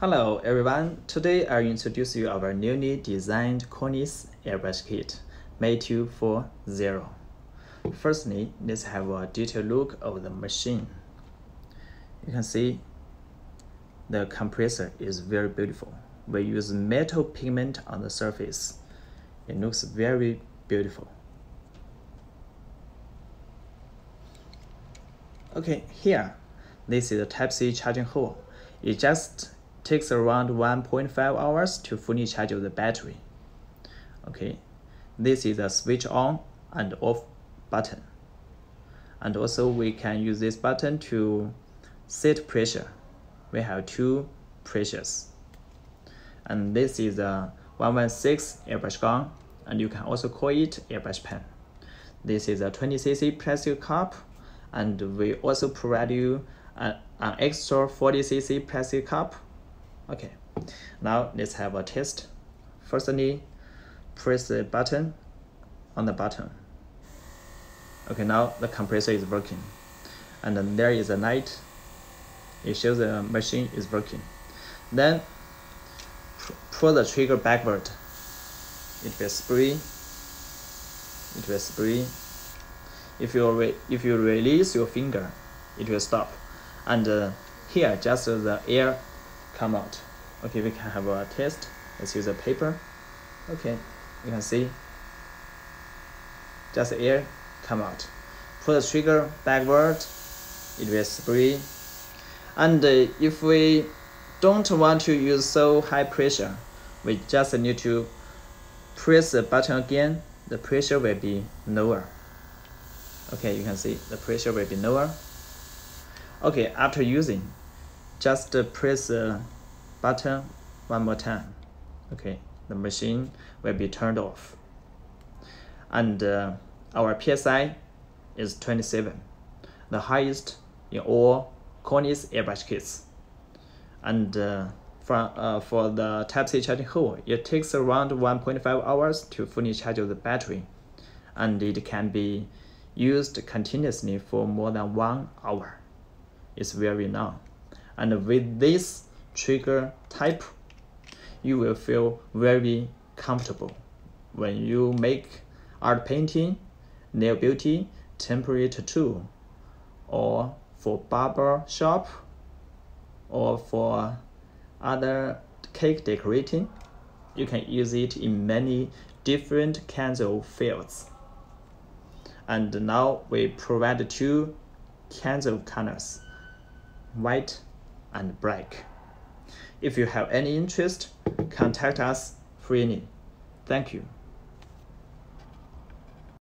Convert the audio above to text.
Hello everyone, today I'll introduce you our newly designed cordless airbrush kit, Mate 240. Firstly, let's have a detailed look of the machine. You can see the compressor is very beautiful. We use metal pigment on the surface. It looks very beautiful. Okay, here, this is the Type-C charging hole. It just takes around 1.5 hours to fully charge the battery. Okay, this is a switch on and off button. And also we can use this button to set pressure. We have two pressures. And this is a 116 airbrush gun and you can also call it airbrush pen. This is a 20cc plastic cup and we also provide you an, an extra 40cc plastic cup okay. Now let's have a test. Firstly press the button on the button okay now the compressor is working. And then there is a light. It shows the machine is working. Then pull the trigger backward. It will spray. It will spray. If you if you release your finger it will stop. And uh, here just the air come out. Okay, we can have a test. Let's use a paper. Okay, you can see just air come out. Put the trigger backward, it will spray. And uh, if we don't want to use so high pressure, we just need to press the button again, the pressure will be lower. Okay, you can see the pressure will be lower. Okay, after using, just press the button one more time. Okay the machine will be turned off. And uh, our PSI is 27 the highest in all cordless airbrush kits. And uh, uh, for the Type-C charging hole, it takes around 1.5 hours to fully charge the battery. And it can be used continuously for more than one hour. It's very long and with this trigger type you will feel very comfortable. When you make art painting nail beauty temporary tattoo or for barber shop or for other cake decorating you can use it in many different kinds of fields. And now we provide two kinds of colors white and black. If you have any interest, contact us freely. Thank you.